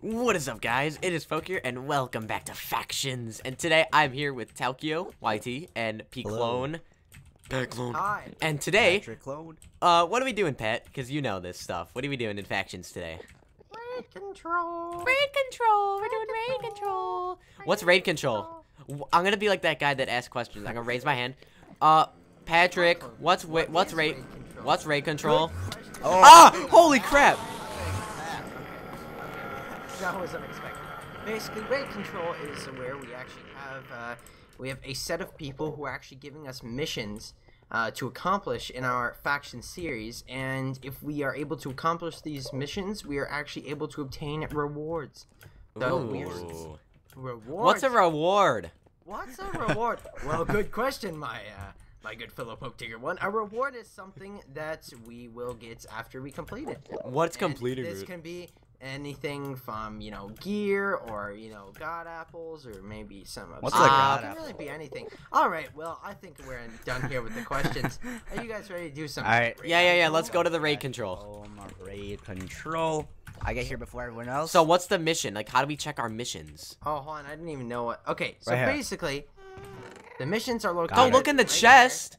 What is up, guys? It is Poke here, and welcome back to Factions. And today I'm here with Talekio, YT, and P-Clone. P-Clone. Hi. And today, Patrick Clone. uh, what are we doing, Pet? Because you know this stuff. What are we doing in Factions today? Raid control. Raid control. We're doing raid control. What's raid control? I'm gonna be like that guy that asks questions. I'm gonna raise my hand. Uh, Patrick, what's What what's raid? raid control? What's raid control? Oh, Ah! Holy crap! That was unexpected. Basically, raid control is where we actually have uh, we have a set of people who are actually giving us missions uh, to accomplish in our faction series, and if we are able to accomplish these missions, we are actually able to obtain rewards. So we are- Ooh. rewards. What's a reward? What's a reward? well, good question, my uh, my good fellow Poke Digger one. A reward is something that we will get after we complete it. What's And completed? This can be anything from you know gear or you know god apples or maybe some. What's a obsidian. god It can apple? really be anything. All right. Well, I think we're done here with the questions. Are you guys ready to do some? All right. Yeah, yeah, yeah. Let's go to the raid control. Oh, my raid control. I get here before everyone else. So what's the mission? Like, how do we check our missions? Oh, hold on. I didn't even know what. Okay, so Right basically, the missions are located. Got look in the right here. chest.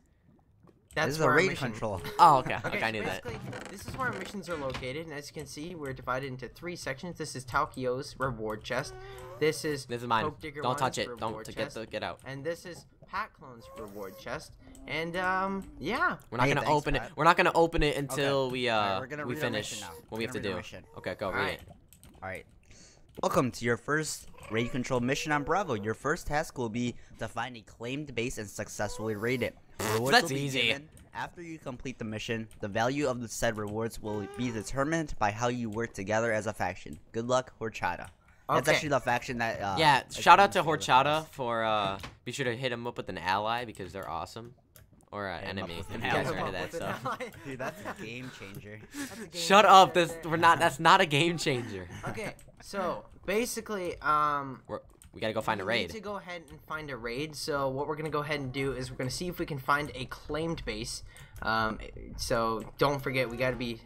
That's this is where a our raid mission- control. Oh, okay. Okay, Okay, I knew that. this is where our missions are located, and as you can see, we're divided into three sections. This is Talekio's reward chest. This is This is mine. Poke Digger Don't touch it. Don't reward to get chest, the get out. and this is Pat Clone's reward chest. And um, yeah. We're not Hey, gonna thanks, open it. We're not gonna open it until we uh Alright, we're gonna we finish now. what we We're have to gonna do. Okay, go read Alright. it. All right. Welcome to your first raid control mission on Bravo. Your first task will be to find a claimed base and successfully raid it. Rewards That's will be easy. given After you complete the mission, the value of the said rewards will be determined by how you work together as a faction. Good luck, Horchata. That's actually the faction that. Uh, yeah, shout out to comes Horchata for uh be sure to hit him up with an ally because they're awesome. Or an Hit 'em enemy. with If an you guys ally. are into that With an stuff. ally. Dude, that's a game changer. That's a game Shut up. changer This right there. we're not that's not a game changer. Okay, so basically, um, We're we gotta go find a raid. we need to go ahead and find a raid. So what we're gonna go ahead and do is we're gonna see if we can find a claimed base. Um, so don't forget we gotta be.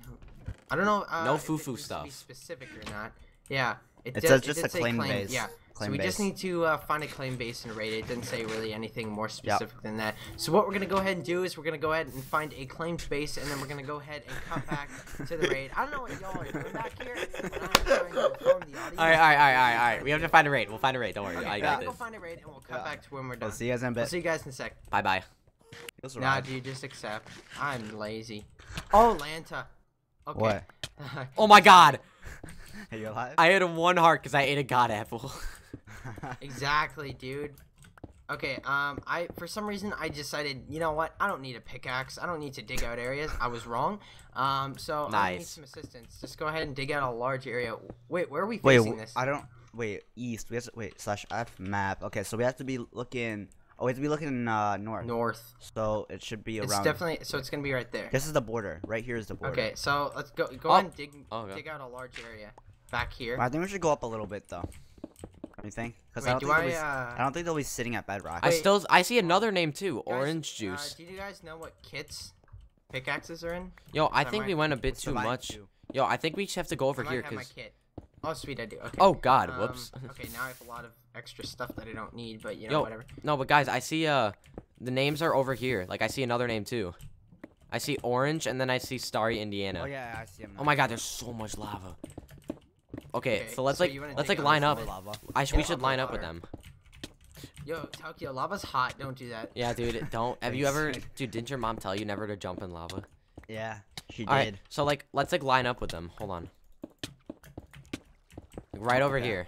I don't know. Uh, No if it foo-foo needs be stuff. specific or not? Yeah. It does- says just did a claim claim, base. Yeah. Claim so we just need to uh, find a claim base and raid it. It doesn't say really anything more specific than that. So what we're gonna go ahead and do is we're gonna go ahead and find a claim base, and then we're gonna go ahead and cut back to the raid. I don't know what y'all are doing back here. but I'm trying to inform the audience. Alright, alright, alright, alright, alright. We have to find a raid. We'll find a raid. Don't worry. Okay, I got gonna go this. find a raid, and we'll cut Yeah. back to when we're done. I'll see you guys in a I'll see you guys in a sec. Bye bye. Feels Nah, right. dude, just accept. I'm lazy. Oh, Lanta. Okay. What? Oh my god! Are you alive? I had a one heart because I ate a god apple. exactly, dude. Okay, um, I for some reason I decided, you know what? I don't need a pickaxe. I don't need to dig out areas. I was wrong. Um, so I need some assistance. Just go ahead and dig out a large area. Wait, where are we facing w- this? I don't. Wait, east. We have to wait slash f map. Okay, so we have to be looking. Oh, we have to be looking uh north. North. So it should be around. It's around. definitely so. It's gonna be right there. This is the border. Right here is the border. Okay, so let's go. Go Oh. ahead and dig Oh, dig out a large area back here. I think we should go up a little bit though. What do you think? Because I don't think I? they'll be, Uh, I don't think they'll be sitting at bedrock. I still I see another name too. guys, Orange uh, juice. do you guys know what kits pickaxes are in? Yo, I I think might- we went a bit What's too much. do? Yo, I think we just have to go over I here because. Kit. Oh, sweet, I do. Okay. Oh God! Um, Whoops. okay, now I have a lot of extra stuff that I don't need, but you know, Yo, whatever. no, but guys, I see uh, the names are over here. Like I see another name too. I see Orange, and then I see Starry, Indiana. Oh yeah, I see him. Oh my God! There's so much lava. Okay, Okay, so let's so like let's like line up. lava. I sh- we should I'll line go up with them. Yo, Tokyo, lava's hot. Don't do that. Yeah, dude. Don't. Have you ever, dude? Didn't your mom tell you never to jump in lava? Yeah, she All right. did. So like, let's like line up with them. Hold on. Right over here.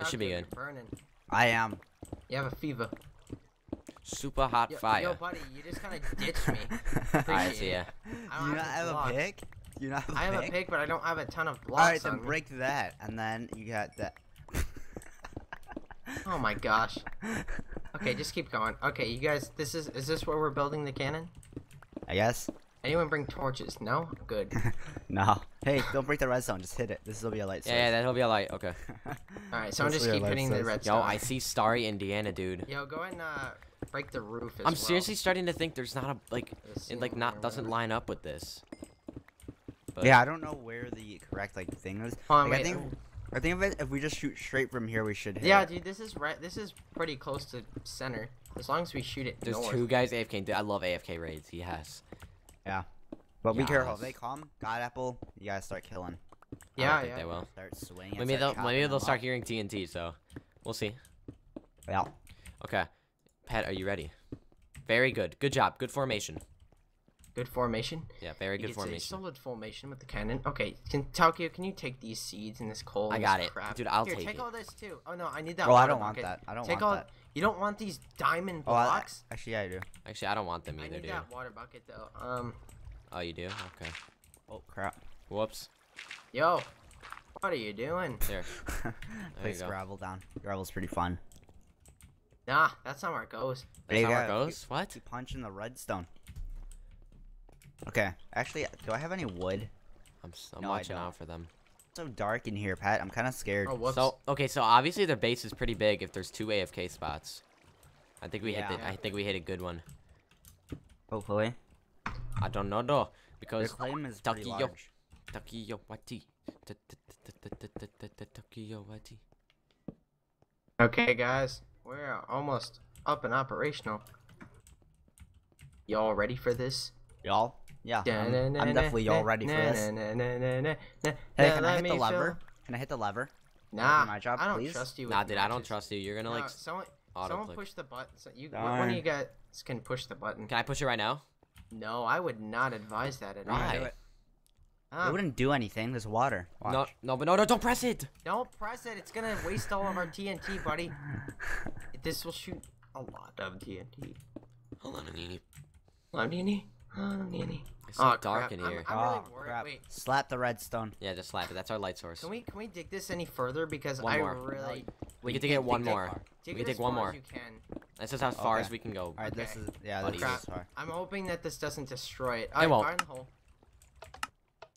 It should be good. Burning. I am. You have a fever. Super hot Yo, fire. yo, buddy, you just kind of ditched me. Alright, see ya. I you not have have a pick? You not have a I have a pick? pick, but I don't have a ton of blocks. Alright, then on me. break that, and then you got that. Oh my gosh. Okay, just keep going. Okay, you guys, this is is this where we're building the cannon? I guess. Anyone bring torches? No. Good. No. Hey, don't break the red zone. Just hit it. This will be a light source. Yeah, yeah, that'll be a light. Okay. All right, someone That's just what keep hitting light the says. red Yo. I see Starry, Indiana, dude. Yo, go ahead and uh, break the roof. As I'm well. seriously starting to think there's not a like it like not doesn't whatever. line up with this. But Yeah, I don't know where the correct like thing is. Hold on, Like, I think I think if, it, if we just shoot straight from here, we should hit. Yeah, it. dude, this is right. This is pretty close to center. As long as we shoot it There's north. two guys AFK. Dude, I love AFK raids. Yes. But be careful. If Yes. they come, God Apple, you gotta start killing. Yeah, don't think yeah. they will. Start swinging. Maybe they'll start maybe chopping they'll start hearing TNT. So we'll see. Yeah. Okay, Pat, are you ready? Very good. Good job. Good formation. Good formation. Yeah, very good it's a formation. solid formation with the cannon. Okay, can Tokyo, can you take these seeds and this coal? I got this it. crap? Dude, I'll Here, take take it. all this too. Oh no, I need that. Oh, I don't want that. I don't take want all. that. You don't want these diamond Oh, I, blocks. actually, yeah, I do. Actually, I don't want them either, I either, need dude. that water bucket though. Um, Oh, you do? Okay. Oh crap. Whoops. yo, what are you doing? There. Place gravel down. Gravel's pretty fun. Nah, that's not where it goes. That's not where it goes. What? Keep punching the redstone. Okay. Actually, do I have any wood? I'm, s- I'm No, watching out for them. It's so dark in here, Pat. I'm kind of scared. Oh. So okay, so obviously their base is pretty big. If there's two AFK spots, I think we hit Yeah. it. I think we hit a good one. Hopefully. I don't know though, Their because claim is pretty Tokyo. large. Tokyo Wati. Tokyo Wati. Okay, guys, we're almost up and operational. Y'all ready for this? Y'all? Yeah. I'm, I'm definitely all ready for this. Hey, Hey, can I hit the lever? Can I hit the lever? Nah, my job, I don't please? trust you. Nah, with dude, I don't trust you. You're gonna like. Nah, someone, someone push the button. So you, one of you guys can push the button. Can I push it right now? No, I would not advise that at all. Why? Do it. Wouldn't do anything. There's water. Watch. No, no, but no, no, don't press it. don't press it. It's gonna waste all of our TNT, buddy. This will shoot a lot of TNT. Hold on, Nini. Oh, Nini. Oh, Nini. It's so Oh, dark crap. in I'm- here. I'm, really oh, crap. Wait, Slap the redstone. Yeah, just slap it. That's our light source. can we can we dig this any further? Because One I more. really We get to can't get one dig more. dig We it can as take one more. as you can. That's just as far Okay. as we can go. All right, this is yeah. Buddy. This is Crap. as far. I'm hoping that this doesn't destroy it. It Alright, won't. the hole.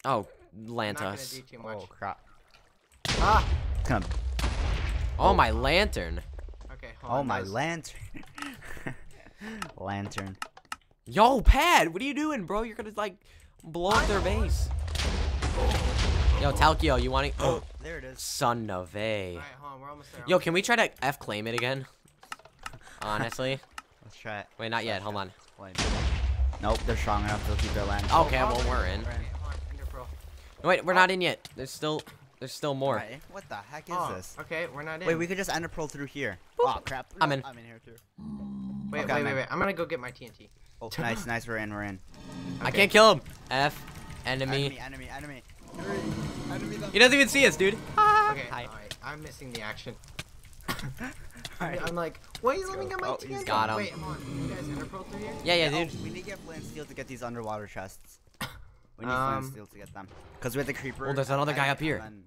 Oh, Lantus. not gonna do too much. Oh crap. Ah. It's gonna. Oh, my lantern. Okay. Hold Oh on, my lantern. lantern. Yo, Pad, what are you doing, bro? You're gonna like blow up their base. Yo, Talekio, you want to? Oh, There it is. son of a. Alright, hold on. We're almost there. Yo, can we try to F claim it again? Honestly. Let's try it. Wait, not yet. Hold on. Wait. Nope, they're strong enough to keep their land. Okay, Oh, well we're in. Okay, hold on. Ender Wait, we're not oh. in yet. There's still, there's still more. Alright, What the heck is Oh, this? Okay, we're not in. Wait, we could just ender pearl through here. Oh crap. I'm in. I'm in here too. wait, okay, wait, wait, wait. I'm gonna go get my TNT. Oh, nice, nice. We're in. We're in. I can't kill him. F, enemy. Enemy, enemy, enemy. Enemy. He doesn't even see us, dude. Okay, Hi. alright. I'm missing the action. Alright. I'm like, wait, let me go. get my Oh, TNT. he's got him. Wait, hold on. You guys Ender Pearl through here? Yeah, yeah, Oh, dude. we need to get flint steel to get these underwater chests. We need flint Um, and steel to get them. Because we have the creeper. Well, there's another guy up here. And then,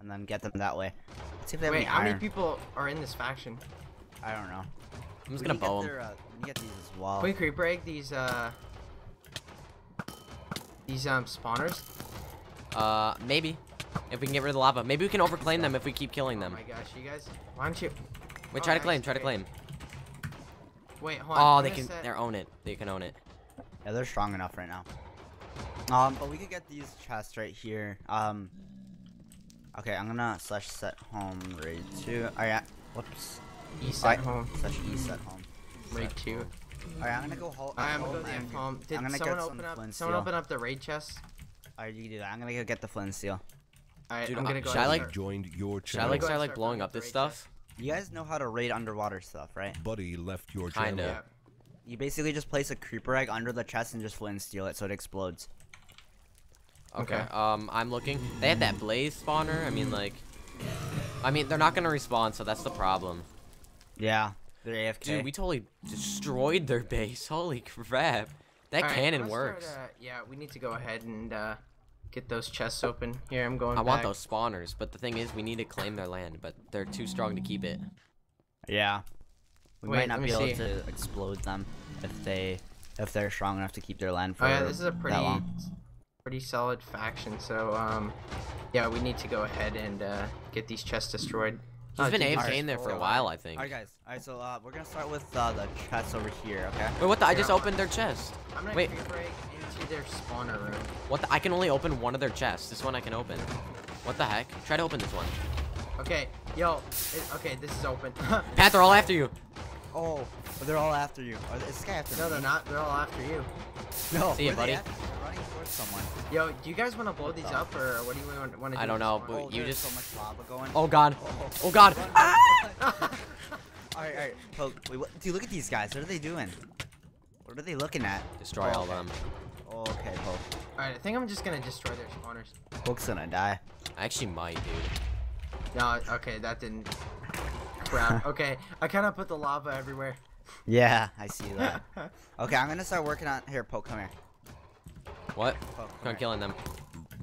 and then get them that way. Let's see if they have Wait, how many people are in this faction? I don't know. I'm just We gonna need to bow him. uh, we need to get these as well. Can we creeper egg these, uh... These, um, spawners? Uh, maybe. If we can get rid of the lava. Maybe we can overclaim them if we keep killing Oh them. my gosh, you guys... Why don't you... Wait, Oh, try to claim, try to claim. Wait, hold on. Oh, they can, set- they're own it. They can own it. Yeah, they're strong enough right now. Um, but we could get these chests right here. Um, okay, I'm gonna slash set home raid two. Oh yeah, whoops. East Alright, at home. Slash east set home. Raid 2. Alright, I'm gonna go hold. I'm gonna go to the home. Did I'm gonna someone get some open up? flint Someone steel. open up the raid chest. Alright, you do that. I'm gonna go get the flint and steel. Alright, Dude, I'm gonna go. should I, like- joined your Should I like go start like blowing up this stuff? You guys know how to raid underwater stuff, right? Buddy left your Kinda. channel. Yeah. You basically just place a creeper egg under the chest and just flint and steel it so it explodes. Okay. Okay. Um, I'm looking. They have that blaze spawner. I mean, like, I mean, they're not gonna respawn, so that's the problem. Yeah, they're AFK. Dude, we totally destroyed their base. Holy crap! That Alright, cannon let's start, works. uh, yeah, we need to go ahead and uh, get those chests open. Here, I'm going. I want those spawners, but the thing is, we need to claim their land, but they're too strong to keep it. Yeah. We Wait, might not be able see. to explode them if they if they're strong enough to keep their land for Oh yeah, this is a pretty, long. pretty solid faction. So um, yeah, we need to go ahead and uh, get these chests destroyed. He's Oh, been dude, AFK in there for a while. I think. Alright guys, alright so uh, we're gonna start with uh, the chests over here, okay? Wait, what the? I just opened their chest. I'm gonna Wait. creeper egg into their spawner room. What the? I can only open one of their chests. This one I can open. What the heck? Try to open this one. Okay, yo. It, okay, this is open. Pat, they're all after you. Oh, they're all after you. Is this guy after no, me? they're not. They're all after you. No, See ya, where they buddy. At? They're running towards someone. Yo, do you guys want to blow these up, or what do you want, want to do? I don't know, but? Oh, you just- so much lava going. Oh god. Oh, Oh god. Ah! alright, alright. Oh, wait, what? Dude, look at these guys. What are they doing? What are they looking at? Destroy all of them. Oh, okay, Poke. Alright, I think I'm just gonna destroy their spawners. Poke's gonna die. I actually might, dude. No, okay, that didn't. Crap. Okay, I kind of put the lava everywhere. Yeah, I see that. okay, I'm gonna start working on. Here, Poke, come here. What? Poke, come I'm here. killing them.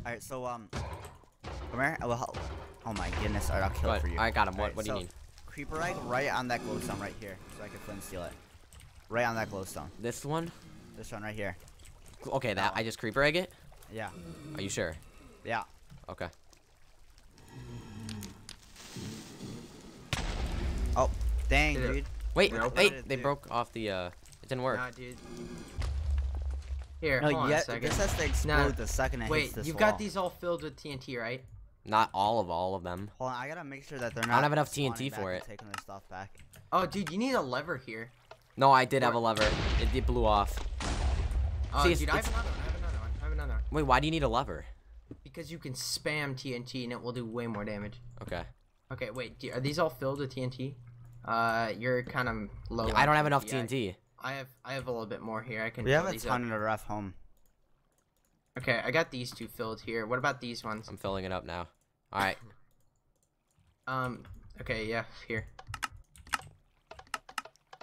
Alright, so, um. Come here. I will help. Oh my goodness. Alright, I'll kill Go it for you. I got him. What, Alright, what do you so, need? Creeper egg right on that glowstone right here. So I can flint steel it. Right on that glowstone. This one? This one right here. Okay, that I just creeper egg it? Yeah. Are you sure? Yeah. Okay. Oh, dang, dude. Wait, wait, Dude. they broke off the uh it didn't work. Nah, dude. Here, No, hold on yeah, a second. this has to explode Nah, the second it Wait, hits this you've wall. got these all filled with TNT, right? Not all of all of them. Hold on, I gotta make sure that they're not. I don't have enough TNT for it. Taking their stuff back. Oh, dude, you need a lever here. No, I did have a lever. It, it blew off. Oh, See, it's- dude, I have another one. I have another one. I have another one. Wait, why do you need a lever? Because you can spam TNT and it will do way more damage. Okay. Okay, wait. Are these all filled with TNT? Uh, you're kind of low. Yeah, I don't have enough I- TNT. I have I have a little bit more here. I can. We have fill a ton in a rough home. Okay, I got these two filled here. What about these ones? I'm filling it up now. Alright. Um. Okay, yeah, here.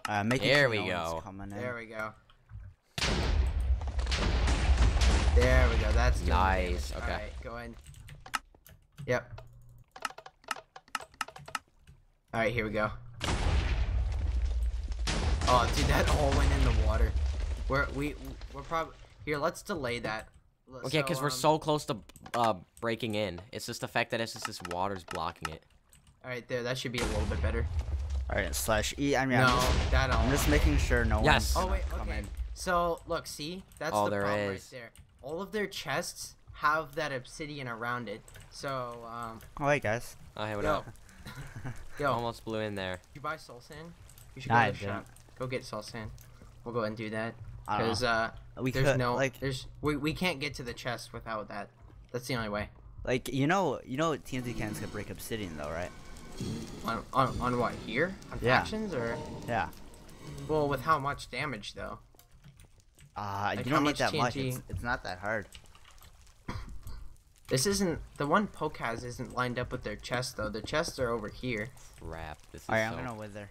Uh, making There sure we go. Coming in. There we go. There we go. That's doing Nice, damage. okay. Alright, go ahead. Yep. Alright, here we go. Oh, dude, that all went in the water. We're we we're probably here. Let's delay that. L- Okay, because we're um, so close to uh breaking in. It's just the fact that it's just this water's blocking it. All right, there. That should be a little bit better. Alright, slash E. I mean, I'm, no, just, that all. I'm just making sure no Yes. one's Oh wait, okay. in. So look, see, that's Oh, the there problem is. right there. All of their chests have that obsidian around it. So um, Oh wait, guys. Oh, hey, what yo, up? yo, Almost blew in there. you buy soul sand? You should Nah, go I to the shop. Didn't. Go get soul sand. We'll go ahead and do that. Because uh, We there's could no, like there's we, we can't get to the chest without that. That's the only way. like you know you know TNT cannons can break obsidian though, right? On on, on what here? On Yeah. factions or Yeah. well, with how much damage though? Uh, Like, you don't need much that much. It's, it's not that hard. This isn't the one poke has isn't lined up with their chest though. Their chests are over here. Crap. This is Alright, I'm so... gonna wither.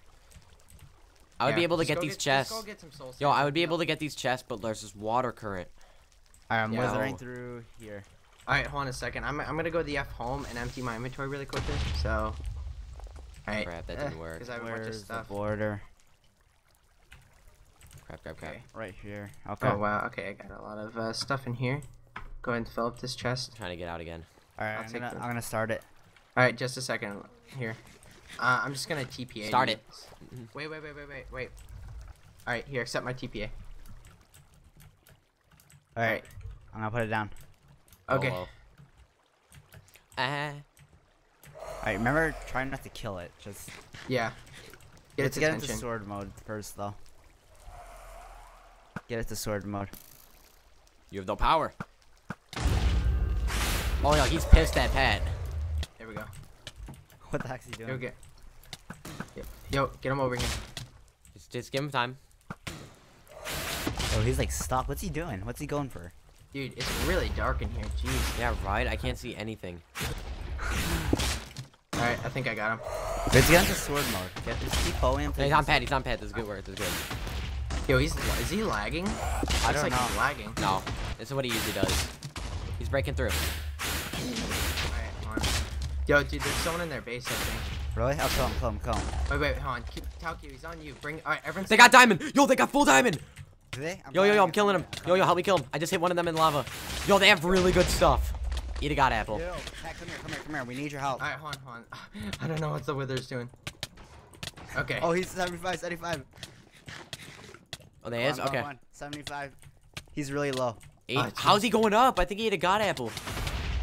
I would Yeah, be able to get these just chests. go get some soul Yo. I would be able to get these chests, but there's this water current. Alright, I'm Yeah. withering Oh. through here. All right, hold on a second. I'm, I'm gonna go to the F home and empty my inventory really quickly. So, all right. Crap, that didn't work. Because I have a bunch of Where's the stuff. border? Crap, crap, crap. Okay. Right here. Okay. Oh wow. Okay, I got a lot of uh, stuff in here. Go ahead and fill up this chest. trying to get out again. Alright, I'll I'm gonna I'm gonna start it. All right, just a second. Here. Uh, I'm just gonna TPA. Start it. Wait, wait, wait, wait, wait, wait. All right, here. Accept my TPA. Alright, I'm gonna put it down. Okay. Hello. Ah. Alright, remember trying not to kill it. Just Yeah. Get let's its get attention. into sword mode first though. Get it to sword mode. You have no power. Oh no, he's pissed at Pat. There we go. What the heck's he doing? Yo, get. Yo, yo, get him over here. Just, just give him time. Oh, he's like stuck. What's he doing? What's he going for? Dude, it's really dark in here. Jeez. Yeah, right. I can't see anything. All right, I think I got him. Let's get into sword mode. Get, just keep following him. Hey, he's on Pat. He's on Pat. This is good work. This is good. Yo, he's is he lagging? I Looks don't like know. he's lagging. No, this is what he usually does. He's breaking through. Alright, hold on. Yo, dude, there's someone in their base, I think. Really? I'll kill him, kill him, kill him. Wait, wait, hold on. Keep, Talkie, he's on you. Bring. Alright, everyone. They got diamond. Yo, they got full diamond. Do they? I'm Yo, yo, yo, I'm killing him. Yo, yo, help me kill him. I just hit one of them in lava. Yo, they have really good stuff. Eat a god apple. Yo, Pat, come here, come here, come here. We need your help. Alright, hold on, hold on. I don't know what the wither's doing. Okay. Oh, he's 75, 75. Oh, they is? On, Okay. on, 75. He's really low. Eight. Ah, How's he going up? I think he ate a god apple.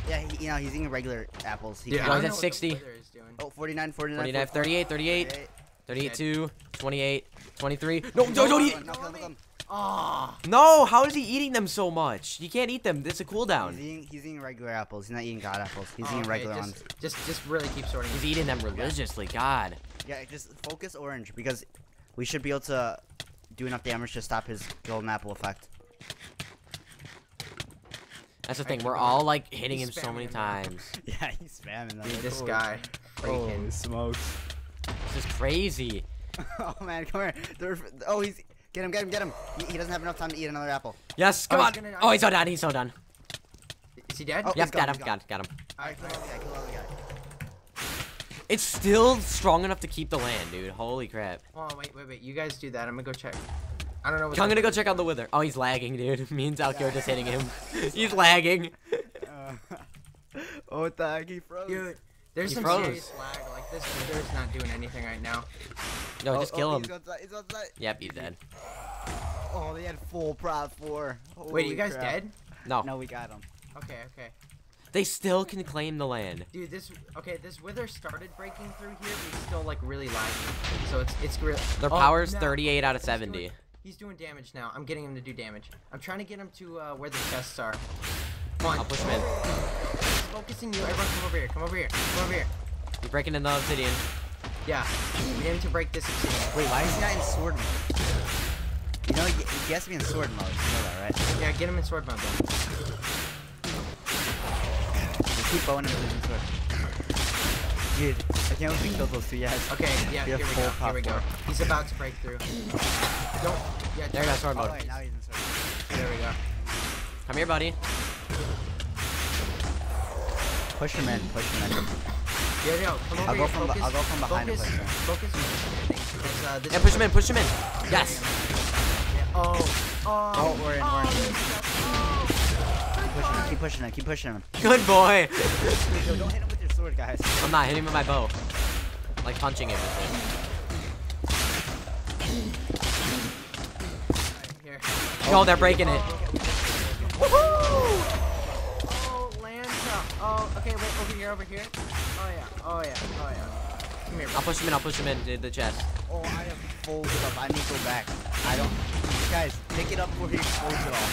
Yeah, he, you know, he's eating regular apples. He Dude, can't- I he's at know what the 60. wither is doing. Oh, 49, 49, 49, 38, 38, 38. 38, 2, 28, 23. No, don't, don't eat. No, kill. Oh, No, how is he eating them so much? You can't eat them. It's a He's cooldown. eating, he's eating regular apples. He's not eating god apples. He's Oh, eating okay, regular just, ones. Just, just really keep sorting. He's eating them religiously. God. Yeah, just focus orange because we should be able to do enough damage to stop his golden apple effect. That's the thing. We're all like hitting He's him so many him times. Yeah, he's spamming them. Dude, this guy. Freaking. smokes. This is crazy. oh man, come here. They're, oh, he's get him, get him, get him. He, he doesn't have enough time to eat another apple. Yes, come Oh, on. he's gonna- Oh, he's so done. He's so done. Is he dead? Oh, Yep, he's gone, got him. he's gone. Got, got him. Alright, Kill the guy, kill the guy. It's still strong enough to keep the land, dude. Holy crap. Oh wait, wait, wait. You guys do that. I'm gonna go check. I don't know. What I'm gonna go check out the wither. Oh, he's lagging, dude. Me and Talekio are just hitting him. he's lagging. Uh, oh, what the heck? He froze. Dude, there's He some froze. serious lag. Like this wither's not doing anything right now. No, Oh, just oh, kill him. He's outside, he's outside. Yep, he's dead. Oh, they had full prot four. Wait, Holy you guys crap. dead? No, No, we got him. Okay, okay. they still can claim the land. Dude, this okay. This wither started breaking through here, but he's still like really lagging. So it's it's real. Their Oh, power's no. 38 out of He's 70. Doing- He's doing damage now. I'm getting him to do damage. I'm trying to get him to uh, where the chests are. Come on. I'll push him in. He's focusing you. Everyone, come over here. Come over here. Come over here. He's breaking in the obsidian. Yeah. Get him to break this obsidian. Wait, why is he not in sword mode? You know, he, he has to be in sword mode. You know that, right? Yeah, get him in sword mode then. Keep bowing him to the sword. Dude, I can't believe we killed those two guys. Okay, yeah, We here we go. pop Here we go. four. He's about to break through. Don't. Yeah, There we go, sword Oh, wait, now he's in sword mode. There we go. Come here, buddy. Push him in, push him in. Here we go. Come over I'll go here. from focus, I'll go from behind and focus, push him. Focus. Uh, this Yeah, push him in, push him in. Yes. Yeah. Oh. Oh. Oh, we're in, we're in. Oh. Keep pushing him, keep pushing him, keep pushing him. Good boy. Yo, don't hit him with your sword, guys. I'm not hitting him with my bow. Like punching him with Here. it. Oh, they're breaking it. Woohoo! Oh. Oh, okay, wait, over here, over here. Oh, yeah, oh, yeah, oh, yeah. Come here, I'll push him in, I'll push him in to the chest. Oh, I have full stuff. I need to go back. I don't. Guys, pick it up before he explodes it all.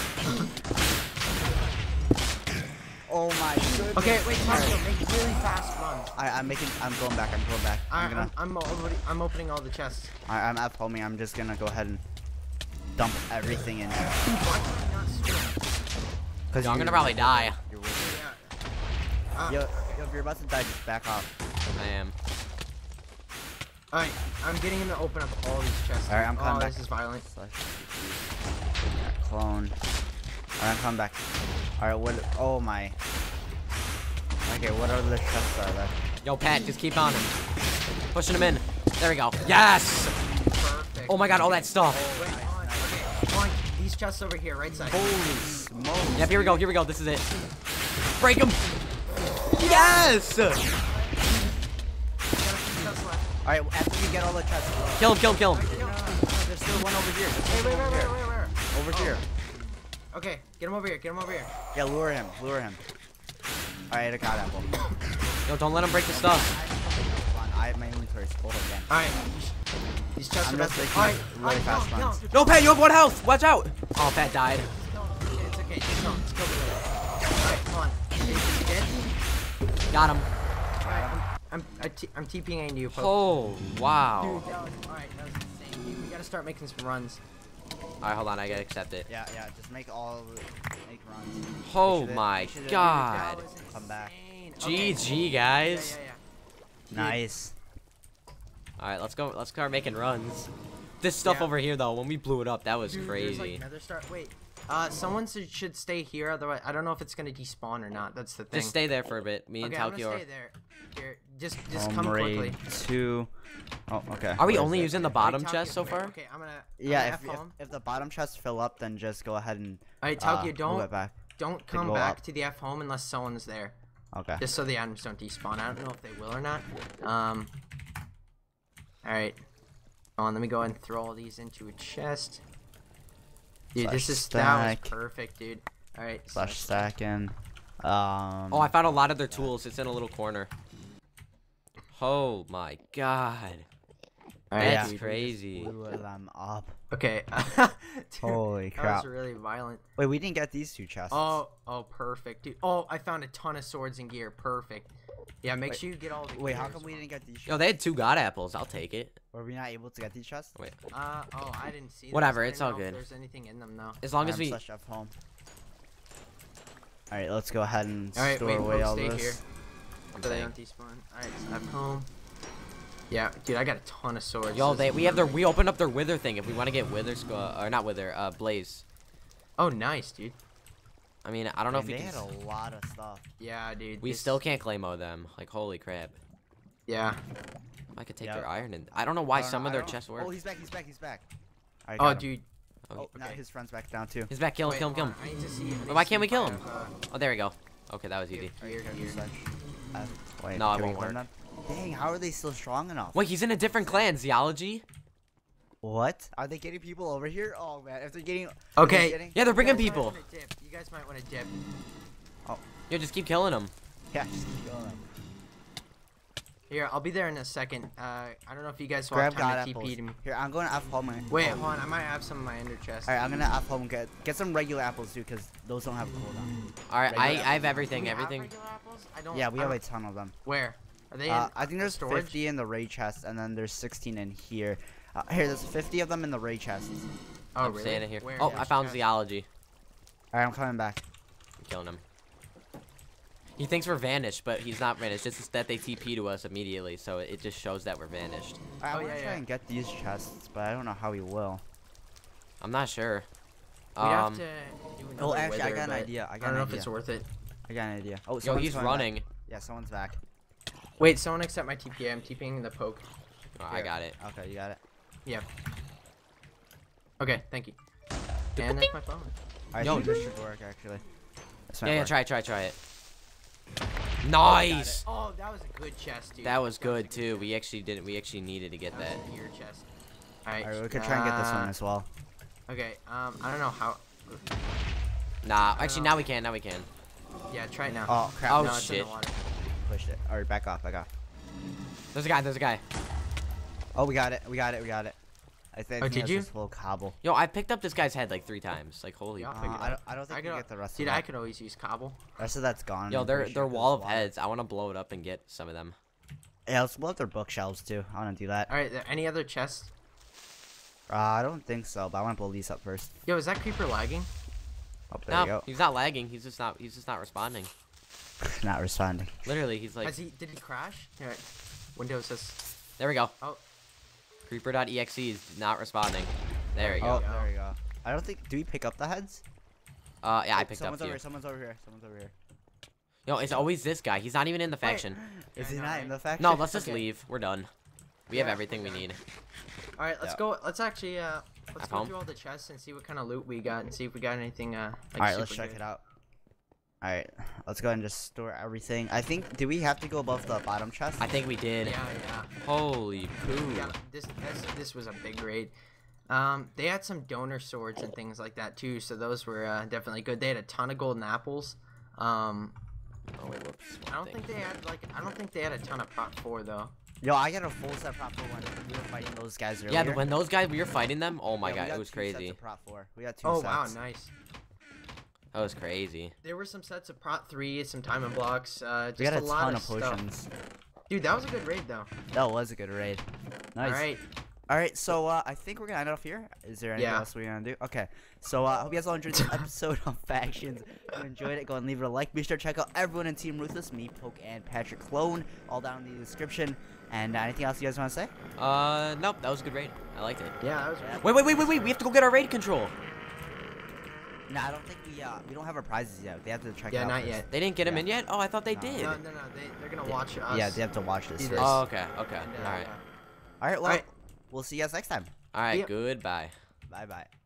Oh my goodness. Okay, wait, Alright. Tokyo, make really fast runs. I, I'm making. I'm going back. I'm going back. I, I'm gonna. I'm, I'm, already, I'm opening all the chests. I, I'm at homie. I'm just gonna go ahead and dump everything in here. Why can Cause I'm gonna probably die. You're with Yeah. Uh. Yo, yo, if you're about to die, just back off. I am. Alright, I'm getting him to open up all these chests. Alright, I'm coming oh, back. this is violent. Slash yeah, clone. Alright, I'm coming back. Alright, what? Oh my. Okay, what other chests are there? Yo, Pat, just keep on him. Pushing him in. There we go. Yes! Perfect. Oh my god, all that stuff. Oh, wait, on, okay, on. These chests over here, right side. Holy smokes! Yep, here we go, here we go. This is it. Break him! Yes! Alright, after you get all the chests, Kill him, kill him, kill him. no, no, no, there's still one over here. Wait, wait, wait, wait, wait, wait. Over Oh. here. Okay, get him over here, get him over here. Yeah, lure him, lure him. Alright, I got apple. Yo, don't let him break the stuff. I have my inventory's full again. Alright. These chests I'm are just best. making Alright, really alright, fast kill him, runs. kill him. No, Pat, you have one health. Watch out. Oh, Pat died. No, it's okay, just kill him, just kill him. Alright, come on. Is is he dead? Got him. Alright, I'm, I'm, I t I'm TPing into you, Pope. Oh, wow. Dude, that was, alright, that was insane. Dude, we gotta start making some runs. Alright, hold on. I gotta accept it. Yeah, yeah, just make all make runs. Oh should've- my we god. That Come back. Okay. GG, guys. Yeah, yeah, yeah. Nice. Alright, let's go. Let's start making runs. This stuff Yeah. over here, though, when we blew it up, that was Dude, there's, crazy. like nether star. Wait. Uh, someone should, should stay here. Otherwise, I don't know if it's gonna despawn or not. That's the thing. Just stay there for a bit. Me and okay, I'm gonna stay there. Here, just just Home come quickly. two. Oh, okay. Are we Where is only it? using the bottom Talekio, chest so far? Okay, I'm gonna. I'm Yeah, gonna if, if, if the bottom chests fill up, then just go ahead and Alright, uh, Talekio, don't it back. don't come go back up. to the F home unless someone's there. Okay. Just so the items don't despawn. I don't know if they will or not. Um. Alright. On, let me go and throw all these into a chest. Dude, this Slash is that was perfect, dude. Alright. Slash stacking. Um. Oh, I found a lot of their tools. It's in a little corner. Oh my god. Alright, That's dude. crazy. Blew them up. Okay. Dude, Holy that was really violent. Wait, we didn't get these two chests. Oh, oh, perfect, dude. Oh, I found a ton of swords and gear. Perfect. Yeah, make Wait, sure you get all the. Wait, how come we didn't get these? Chests? Yo, they had two god apples. I'll take it. Were we not able to get these chests? Wait. Uh oh, I didn't see. Whatever, it's all good. There's anything in them though. As long as I'm we. slash F home. All right, let's go ahead and All right, store wait, away folks, all stay this. here. So they saying. don't despawn. All right, so I'm home. Yeah, dude, I got a ton of swords. Yo, This they, we have their we opened up their wither thing. If we want to get wither sco- or not wither, uh, blaze. Oh, nice, dude. I mean, I don't know And if we they can. had s- a lot of stuff. Yeah, dude. We this- still can't claimo them. Like holy crap. Yeah. I could take Yeah. their iron and I don't know why don't some know, of their chests work. Oh, he's back. He's back. He's back. All right, Oh, him. dude. Oh, now okay. his friend's back down too. He's back. Kill him. Wait, Kill him. Kill him. I need to see- I need why can't we kill him? uh, Oh, there we go. Okay, that was easy. Here, Can here. we? Wait, No, it can we won't kill work. them? Dang, how are they still strong enough? Wait, he's in a different clan, Zeology. What? Are they getting people over here? Oh man, if they're getting. Okay. they're getting- Yeah, they're bringing You people. wanna dip. You guys might want to dip. Oh. Yo, just keep killing them. Yeah, just keep killing them. Here, I'll be there in a second. Uh, I don't know if you guys will Grab have god time to apples. TP to me. Here, I'm going to F home. and- Wait, hold on. I might have some in my ender chest. All right, I'm gonna F home and get get some regular apples too, cause those don't have a cooldown. All right, I, Regular I have Do everything. have Everything. regular apples? I don't. Yeah, we I have a don't- ton of them. Where? Are they Uh, in I think there's storage? 50 in the raid chest, and then there's 16 in here. Uh, here, there's 50 of them in the raid chest. Oh, I'm really? staying in here. Where? Oh, Which I found chest? Zeology. All right, I'm coming back. I'm killing him. He thinks we're vanished, but he's not vanished. It's just that they TP to us immediately, so it just shows that we're vanished. All right, Oh, I'm gonna yeah, try yeah. and get these chests, but I don't know how we will. I'm not sure. We'd have Um, to Oh, another actually, I got an idea. I got I don't an know if it's worth it. I got an idea. Oh, yo, he's coming back. running. Yeah, someone's back. Wait, someone accept my TP. I'm TPing the poke. Oh, I got it. Okay, you got it. Yep. Okay, thank you. And that's my phone. I Yo, think this should work actually. This might Yeah, yeah, work. try try try it. Nice. it. Oh, that was a good chest, dude. That was a good too. We actually didn't. We actually needed to get That that. was a gear chest. Alright. All right, we could try and get this one uh, as well. Okay, um, I don't know how. Nah, actually know. now we can. Now we can. Yeah, try it now. Oh crap! Oh, no, it's in the shit. Water. Pushed it. All right, back off, back off. There's a guy. There's a guy. Oh, we got it. We got it. We got it. I think Oh, it's did you? just a little cobble. Yo, I picked up this guy's head like three times. Like holy. Yeah, I'll Uh, I don't. I don't think I we could, get the rest dude, of that. I could always use cobble. rest of that's gone. Yo, I'm their pretty their sure, 'cause wall of water. heads. I want to blow it up and get some of them. Yeah, let's blow up their bookshelves too. I want to do that. All right, any other chests? Uh, I don't think so, but I want to blow these up first. Yo, is that creeper lagging? Oh, there No, you go. he's not lagging. He's just not. He's just not responding. Not responding. Literally, he's like. Has he? Did he crash? Here, Windows says. There we go. Oh. Creeper.exe is not responding. There we Oh, go. go. there we go. I don't think. Do we pick up the heads? Uh, yeah, I Oh, picked someone's up Someone's over. you. Someone's over here. Someone's over here. Yo, it's always this guy. He's not even in the faction. Is he not in the faction? No, let's just Okay. leave. We're done. We have everything we need. All right, let's Yeah. go. Let's actually uh, let's Have go home? through all the chests and see what kind of loot we got and see if we got anything uh. Like All right, let's super check good. it out. All right, let's go ahead and just store everything. I think. Do we have to go above the bottom chest? I think we did. Yeah, yeah. Holy poo. Yeah, this this this was a big raid. Um, they had some donor swords and things like that too, so those were uh, definitely good. They had a ton of golden apples. Um, Oh wait, whoops. I don't think they had like I don't think they had a ton of prot four though. Yo, I got a full set prot four when we were fighting those guys earlier. Yeah, but when those guys we were fighting them, oh my Yeah, god, it was two sets crazy. of prot four. We got two Oh sets. wow, nice. That was crazy. There were some sets of prot three, some time and blocks. Uh, just We got a, lot ton of of stuff. potions. Dude, that was a good raid though. That was a good raid. Nice. All right. All right, so uh, I think we're gonna end off here. Is there anything Yeah. else we're gonna do? Okay, so uh, I hope you guys all enjoyed this episode of Factions. If you enjoyed it, go and leave it a like. Be sure to check out everyone in Team Ruthless, me, Poke, and Patrick Clone, all down in the description. And uh, anything else you guys want to say? Uh, nope, that was a good raid. I liked it. Yeah, that was. Yeah. Wait, wait, wait, wait, wait. We have to go get our raid control. No, I don't think we uh, we don't have our prizes yet. They have to check. Yeah, out not first. yet. They didn't get him Yeah. in yet. Oh, I thought they No. did. No, no, no. They they're gonna They- watch us. Yeah, they have to watch this first. Oh, okay, okay. and, uh, All right, All right, well, Alright. we'll see you guys next time. all right. Yep. Goodbye. Bye bye.